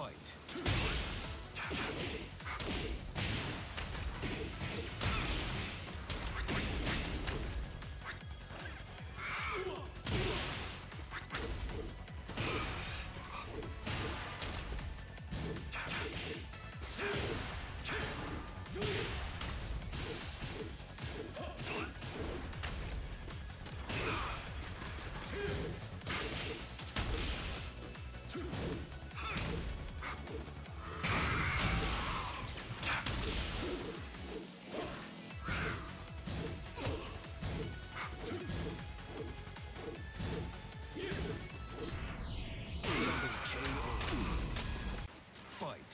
Fight. Fight.